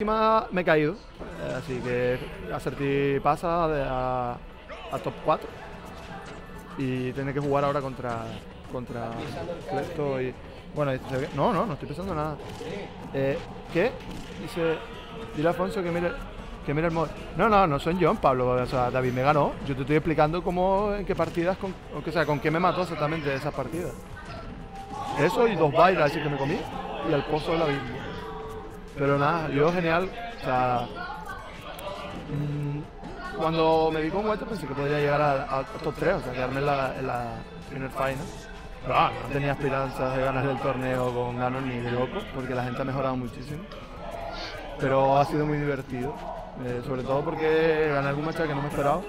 Me he caído, eh, así que Acerti pasa de a, a top 4 y tiene que jugar ahora contra contra Clepto y bueno, no, no, no estoy pensando nada. Eh, ¿Qué? Dice, dile a Alfonso que mire que mire el mod. No, no, no soy yo, Pablo, o sea, David me ganó. Yo te estoy explicando cómo en qué partidas con o sea, con qué me mató exactamente de esas partidas. Eso y dos bailas así que me comí y al pozo del abismo. Pero nada, yo genial. O sea, mm, cuando me vi con White pensé que podría llegar a, a top 3, o sea, quedarme en la, en la final ah, no tenía esperanzas de ganar el torneo con Ganon ni de loco, porque la gente ha mejorado muchísimo. Pero ha sido muy divertido, eh, sobre todo porque gané algún match que no me esperaba.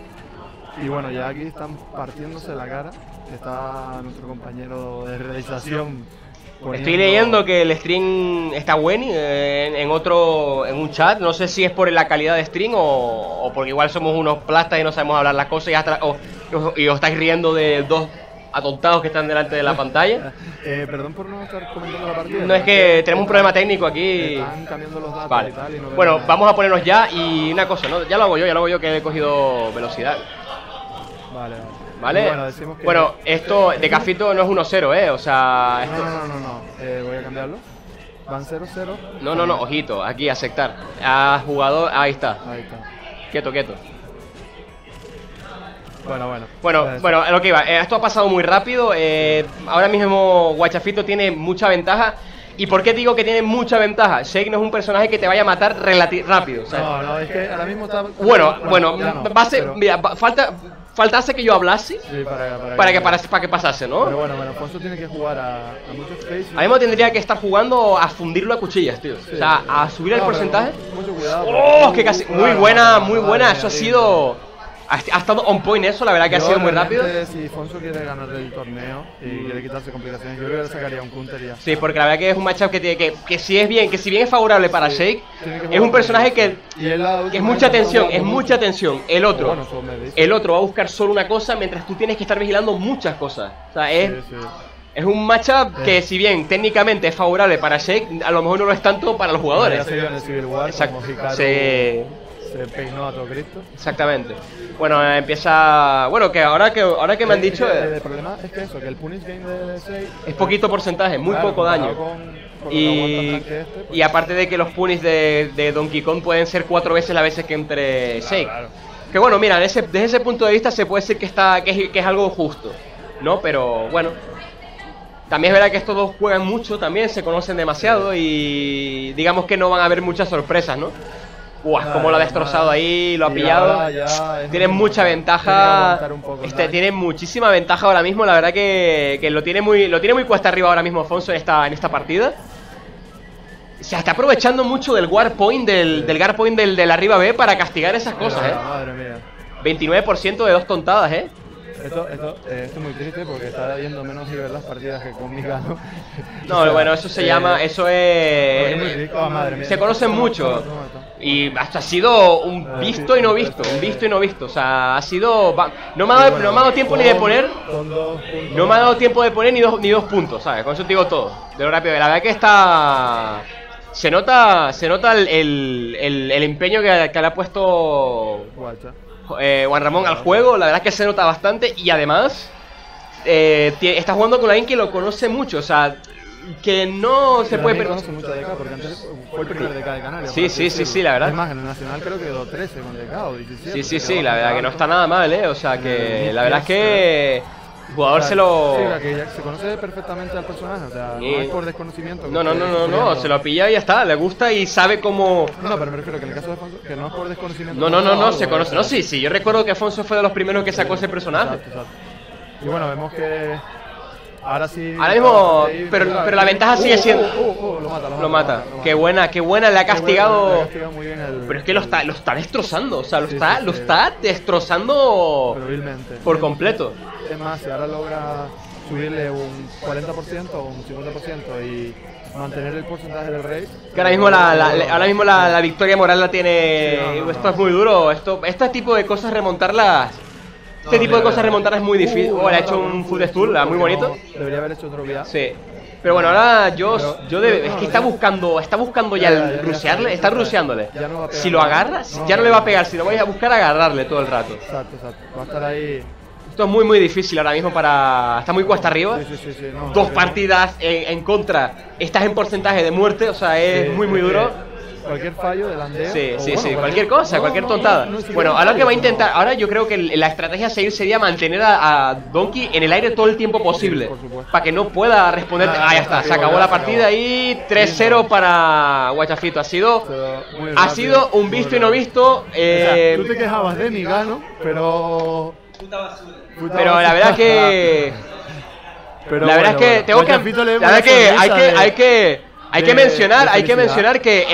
Y bueno, ya aquí están partiéndose la cara. Está nuestro compañero de realización. Estoy leyendo que el stream está bueno eh, en, en otro, en un chat. No sé si es por la calidad de stream o, o porque igual somos unos plastas y no sabemos hablar las cosas y, hasta, o, y os estáis riendo de dos atontados que están delante de la pantalla. Eh, perdón por no estar comentando la partida. No es que tenemos un problema técnico aquí. Están cambiando los datos Vale. y tal. y no veo Bueno, nada. vamos a ponernos ya y una cosa, ¿no? Ya lo hago yo, ya lo hago yo que he cogido velocidad. Vale, vale. ¿Vale? Y Bueno, decimos que... Bueno, esto de Cafito no es 1-0, ¿eh? O sea, No, esto... no, no, no. no. Eh, voy a cambiarlo. Van 0-0. No, no, no, ojito, aquí aceptar. Ha jugador, ahí está. Ahí está. Quieto, quieto. Bueno, bueno. Bueno, bueno, a lo que iba. eh, esto ha pasado muy rápido. eh, ahora mismo Guachafito tiene mucha ventaja. ¿Y por qué digo que tiene mucha ventaja? Shake no es un personaje que te vaya a matar rápido. No, no, es que ahora mismo está... bueno, bueno, no, va a ser- pero- mira, falta, faltase que yo hablase Sí, para, para, para que, para, para que pasase, ¿no? Pero bueno, bueno, Alfonso tiene que jugar a, a muchos faces. A mí me tendría que estar jugando a fundirlo a cuchillas, tío. O sea, a subir el No, pero porcentaje. Mucho cuidado. ¡Oh! Que casi. Muy buena, muy buena. Eso ha sido. Ha, ha estado on point eso, la verdad que ha sido muy rápido. Si Alfonso quiere ganar el torneo y quiere quitarse complicaciones, yo creo que le sacaría un counter ya. Sí, porque la verdad que es un matchup que tiene que, que si es bien, que si bien es favorable para Shake, Tiene que es un personaje que, es mucha tensión, es mucha tensión. El otro, Bueno, el otro va a buscar solo una cosa mientras tú tienes que estar vigilando muchas cosas. O sea, es, Sí, sí. es un matchup que Eh. si bien técnicamente es favorable para Shake, a lo mejor no lo es tanto para los jugadores. Exacto. Hikaru Se- se peinó a todo Cristo. Exactamente. Bueno, eh, empieza. Bueno, que ahora que ahora que me han dicho eh, eh, El problema es que eso, que el punish game de 6 es poquito porcentaje, muy poco daño. Y, este, pues, y aparte de que los punis de, de Donkey Kong pueden ser cuatro veces las veces que entre Shake. Que bueno, mira, desde ese, desde ese punto de vista se puede decir que está que es, que es algo justo, ¿no? Pero bueno. También es verdad que estos dos juegan mucho, también se conocen demasiado y digamos que no van a haber muchas sorpresas, ¿no? Buah, como lo ha destrozado ahí, lo ha Y pillado. ya Tiene mucha ventaja. Este, ¿no? tiene muchísima ventaja ahora mismo. La verdad que, que lo tiene muy lo tiene muy cuesta arriba ahora mismo Alfonso en esta, en esta partida. Se está aprovechando mucho del guard point, del, del guard point del, del arriba B para castigar esas cosas, eh. Madre mía. 29% de dos tontadas, eh. Esto, esto, eh, esto es muy triste porque está viendo menos nivel las partidas que con mi gano. No, O sea, bueno, eso se eh, llama, eso porque es muy es... rico. Madre mía. Se conocen mucho. toma, toma, toma. Y hasta ha sido un Eh, visto y no visto, un visto y no visto. O sea, ha sido... No me ha dado, no me ha dado tiempo ni de poner... No me ha dado tiempo de poner ni dos, ni dos puntos, ¿sabes? Con eso te digo todo. De lo rápido. La verdad que está. Se nota. Se nota el, el, el- el empeño que, que le ha puesto eh, Juan Ramón al juego. La verdad que se nota bastante. Y además. eh, está jugando con alguien que lo conoce mucho. O sea. Que no se Pero puede perder. mucho a DK porque antes fue el primer DK de Canarias. Sí, sí, sí, sí, la verdad. Es más, en el Nacional creo que quedó 13 con DK o 17. Sí, sí, sí. La verdad que no está nada mal, ¿eh? O sea que. La verdad es que. Jugador O sea, se lo. Sí, que ya se conoce perfectamente al personaje, o sea, Sí. no es por desconocimiento. No, no, no, no, no, se lo pilla y ya está, le gusta y sabe cómo... No, no, pero me refiero que en el caso de Alfonso, que no es por desconocimiento. No, no, no, no, algo, se conoce. No, sí, sí, yo recuerdo que Afonso fue de los primeros que sacó ese personaje. Exacto, exacto. Y bueno, vemos que ahora sí. Ahora mismo, pero- pero la ventaja uh, sigue siendo- uh, uh, lo mata, lo mata. Lo mata. lo Qué buena, qué buena, le ha castigado... Pero es que lo está, lo está destrozando, o sea, lo está, lo está destrozando por completo. Es más, si ahora logra subirle un 40% o un 50% y mantener el porcentaje del rey. Que ahora mismo la, la- la- ahora mismo la, la victoria moral la tiene... Sí, no, no, esto no. es muy duro, esto, este tipo de cosas remontarlas... Este tipo de cosas mira. remontarlas es muy difícil. Uh, le ha lo hecho un full stool, ah, muy bonito. debería haber hecho otro viaje. Sí. Pero bueno, ahora yo, yo de- es que está buscando, está buscando Ya, el rusearle, está ruseándole. Si lo agarras, ya no le va a pegar, si lo vais a buscar, agarrarle todo el rato. Exacto, exacto. Va a estar ahí. Esto es muy muy difícil ahora mismo para... Está muy cuesta arriba. Sí, sí, sí, sí, no, Dos partidas en, en contra. Estás en porcentaje de muerte, o sea, es muy muy duro. Cualquier fallo del andeo. Sí, sí, bueno, sí, cualquier cosa, no, cualquier tontada. no, no, bueno, ahora lo que va a intentar, ahora yo creo que la estrategia a seguir sería mantener a, a Donkey en el aire todo el tiempo posible. Para que no pueda responder. Ah, ya está, se acabó la partida y 3-0 para Guachafito. Ha sido, Pero ha sido un visto y no visto. Eh, tú te quejabas de Nigano, pero. Puta pero la verdad que. Pero la verdad bueno, es que tengo que. La verdad que hay que, hay que, hay que de- mencionar, de hay que mencionar que el